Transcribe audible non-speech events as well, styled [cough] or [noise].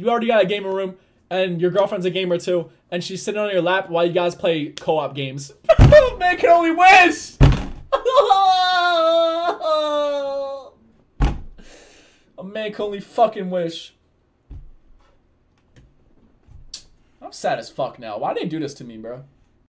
You already got a gamer room, and your girlfriend's a gamer too, and she's sitting on your lap while you guys play co-op games. [laughs] Man can only wish. [laughs] a man can only fucking wish. I'm sad as fuck now. Why did they do this to me, bro?